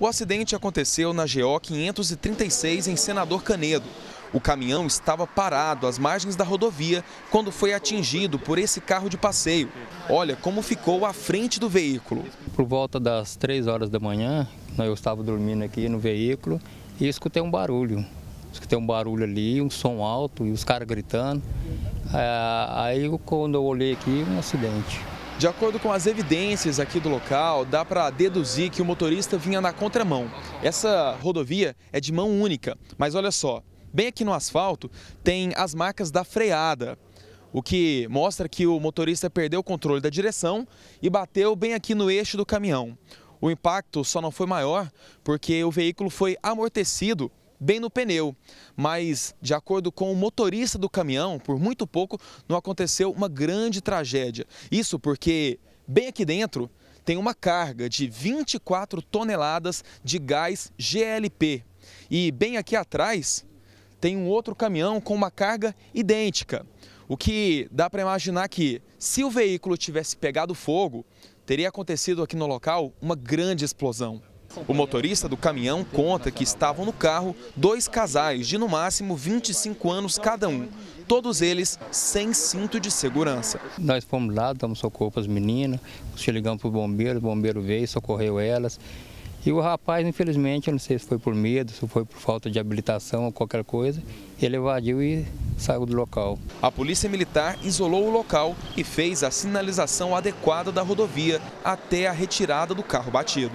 O acidente aconteceu na GO 536 em Senador Canedo. O caminhão estava parado às margens da rodovia quando foi atingido por esse carro de passeio. Olha como ficou à frente do veículo. Por volta das 3 horas da manhã, eu estava dormindo aqui no veículo e escutei um barulho. Escutei um barulho ali, um som alto e os caras gritando. É, aí quando eu olhei aqui, um acidente. De acordo com as evidências aqui do local, dá para deduzir que o motorista vinha na contramão. Essa rodovia é de mão única, mas olha só, bem aqui no asfalto tem as marcas da freada, o que mostra que o motorista perdeu o controle da direção e bateu bem aqui no eixo do caminhão. O impacto só não foi maior porque o veículo foi amortecido bem no pneu. Mas, de acordo com o motorista do caminhão, por muito pouco não aconteceu uma grande tragédia. Isso porque, bem aqui dentro, tem uma carga de 24 toneladas de gás GLP. E bem aqui atrás tem um outro caminhão com uma carga idêntica. O que dá para imaginar que, se o veículo tivesse pegado fogo, teria acontecido aqui no local uma grande explosão. O motorista do caminhão conta que estavam no carro dois casais de no máximo 25 anos cada um, todos eles sem cinto de segurança. Nós fomos lá, damos socorro para as meninas, ligamos para o bombeiro, o bombeiro veio, socorreu elas. E o rapaz, infelizmente, eu não sei se foi por medo, se foi por falta de habilitação ou qualquer coisa, ele evadiu e saiu do local. A polícia militar isolou o local e fez a sinalização adequada da rodovia até a retirada do carro batido.